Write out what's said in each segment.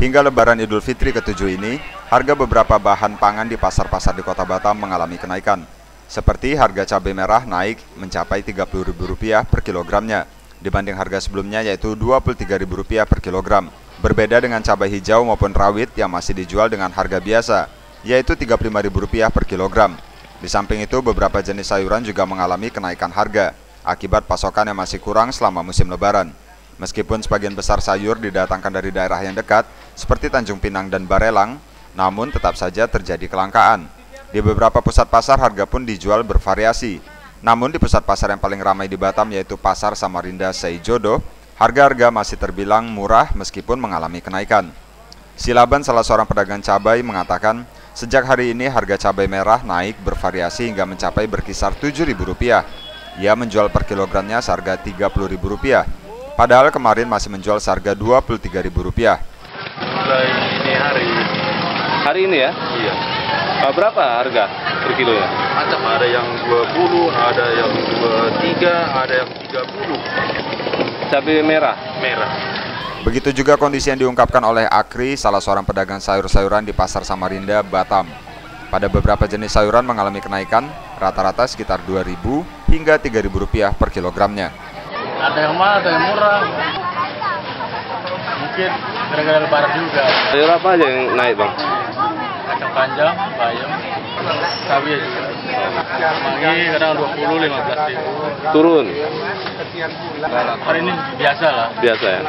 Hingga lebaran Idul Fitri ke-7 ini, harga beberapa bahan pangan di pasar-pasar di Kota Batam mengalami kenaikan. Seperti harga cabai merah naik mencapai Rp30.000 per kilogramnya, dibanding harga sebelumnya yaitu Rp23.000 per kilogram. Berbeda dengan cabai hijau maupun rawit yang masih dijual dengan harga biasa, yaitu Rp35.000 per kilogram. Di samping itu, beberapa jenis sayuran juga mengalami kenaikan harga, akibat pasokan yang masih kurang selama musim lebaran. Meskipun sebagian besar sayur didatangkan dari daerah yang dekat, seperti Tanjung Pinang dan Barelang, namun tetap saja terjadi kelangkaan. Di beberapa pusat pasar harga pun dijual bervariasi. Namun di pusat pasar yang paling ramai di Batam yaitu Pasar Samarinda Seijodo, harga-harga masih terbilang murah meskipun mengalami kenaikan. Silaban salah seorang pedagang cabai mengatakan, sejak hari ini harga cabai merah naik bervariasi hingga mencapai berkisar Rp7.000. Ia menjual per kilogramnya seharga Rp30.000. Padahal kemarin masih menjual seharga Rp23.000. mulai ini hari Hari ini ya? iya berapa harga per kilo ya? macam ada yang 20 ada yang 23 ada yang 30 Cabai merah. merah Begitu juga kondisi yang diungkapkan oleh Akri, salah seorang pedagang sayur-sayuran di Pasar Samarinda, Batam. Pada beberapa jenis sayuran mengalami kenaikan, rata-rata sekitar Rp2.000 hingga Rp3.000 per kilogramnya. ada yang mahal, ada yang murah. Mungkin gara-gara lebaran juga. Sayur apa aja yang naik bang? Kacang panjang, bayam, cabai juga. Mangi kadang 20, 15 ribu. Turun, Hari ini biasa lah. biasa ya?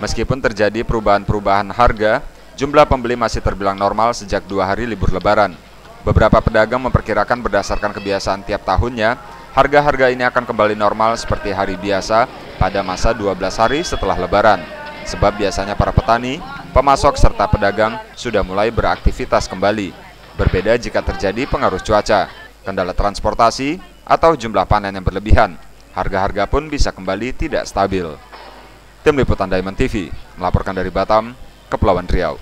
Meskipun terjadi perubahan-perubahan harga, jumlah pembeli masih terbilang normal sejak dua hari libur lebaran. Beberapa pedagang memperkirakan berdasarkan kebiasaan tiap tahunnya, harga-harga ini akan kembali normal seperti hari biasa pada masa 12 hari setelah lebaran. Sebab biasanya para petani, pemasok serta pedagang sudah mulai beraktivitas kembali. Berbeda jika terjadi pengaruh cuaca, kendala transportasi, atau jumlah panen yang berlebihan. Harga-harga pun bisa kembali tidak stabil. Tim Liputan Diamond TV melaporkan dari Batam, Kepulauan Riau.